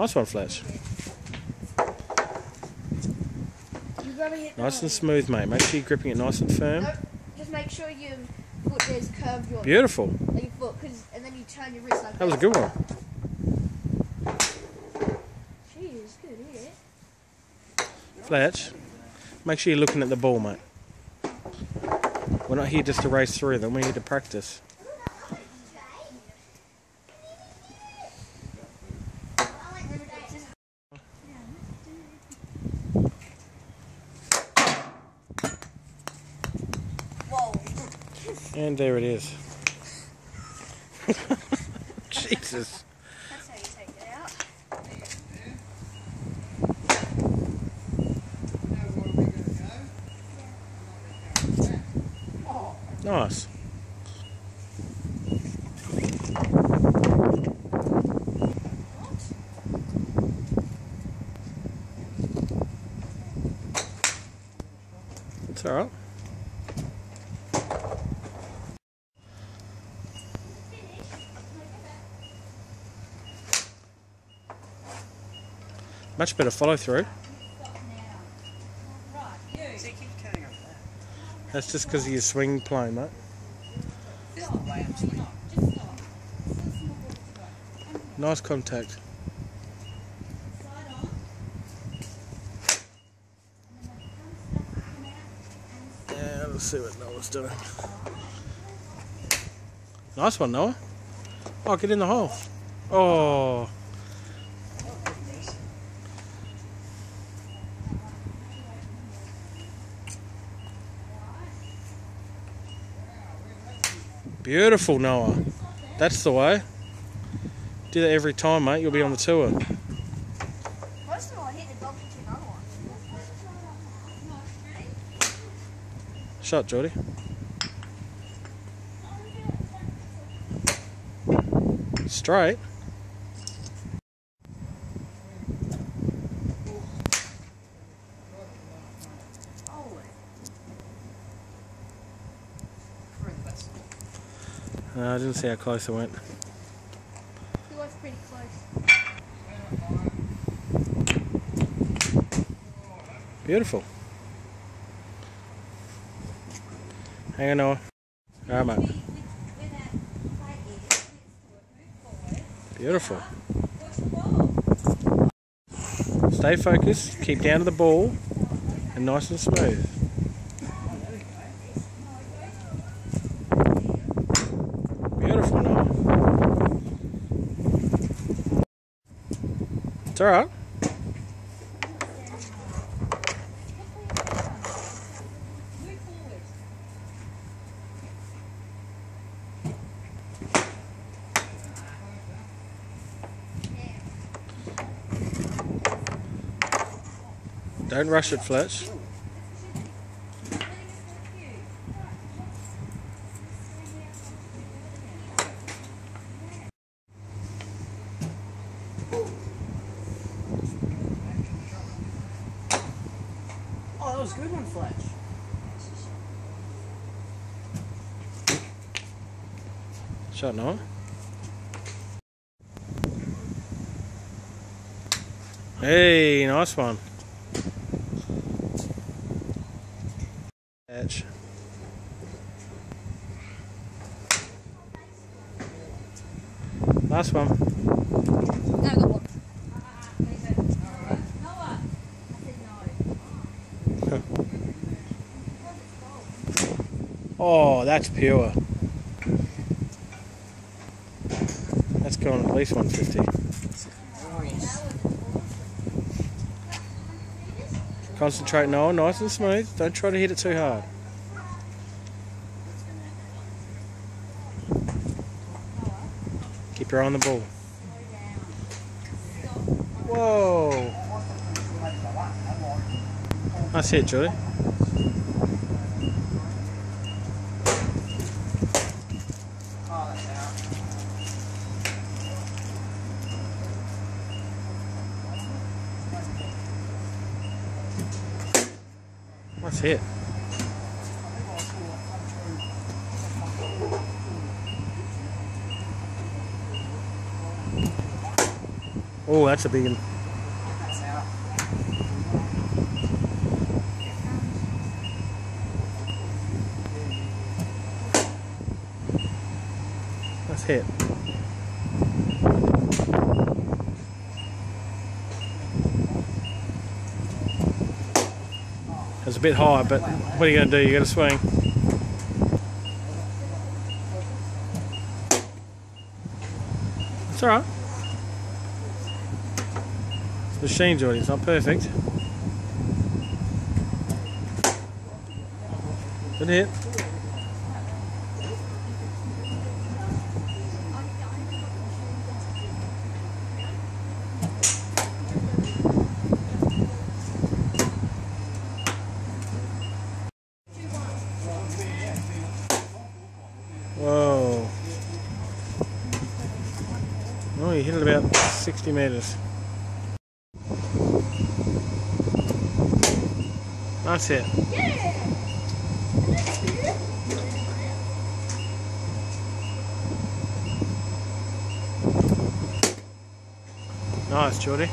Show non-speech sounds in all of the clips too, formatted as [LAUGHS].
Nice one, Fletch. You gotta hit Nice and smooth, mate. Make sure you're gripping it nice and firm. Nope. Just make sure your foot is curved your Beautiful. like your foot, cause, and then you turn your wrist like That was a good one. Jeez, good hit. Fletch, make sure you're looking at the ball, mate. We're not here just to race through them, we're here to practice. And there it is. [LAUGHS] Jesus. That's how you take it out. Nice. It's alright. Much better follow through. That's just because of your swing plane, mate. Nice contact. Yeah, let's see what Noah's doing. Nice one, Noah. Oh, get in the hole. Oh. Beautiful, Noah. That's the way. Do that every time, mate. You'll be on the tour. First of all, I hit the dog into another one. Shot, Geordie. Straight. No, I didn't see how close it went. He was pretty close. Beautiful. Hang on, Noah. Alright, mate. Beautiful. Stay focused, keep down to the ball, and nice and smooth. Beautiful, Noah. It's alright. Don't rush it, Fletch. Oh, that was a good one, Fletch. Shot Noah. Hey, nice one. Catch. Last one. No, I got one. Oh, that's pure. That's going at least 150. Concentrate, Noah. Nice and smooth. Don't try to hit it too hard. Keep your eye on the ball. Whoa. Nice hit, Julie. Nice hit. Oh, that's a big one. Nice hit. A bit high, but what are you going to do? you got to swing. It's alright. It's machine Jordy, it's not perfect. Good hit. Whoa. You hit it about 60 metres. That's it. Yeah. Nice, Jordy.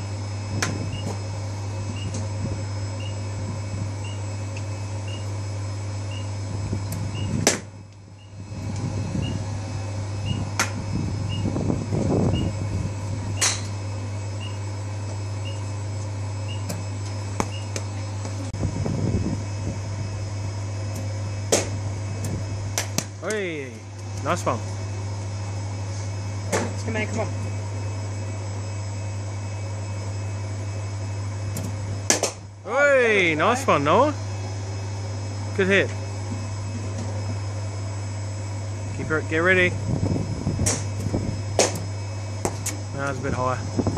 Hey, nice one. Let's go, man. Come on. Hey, nice one, Noah. Good hit. Keep it, get ready. That was a bit high.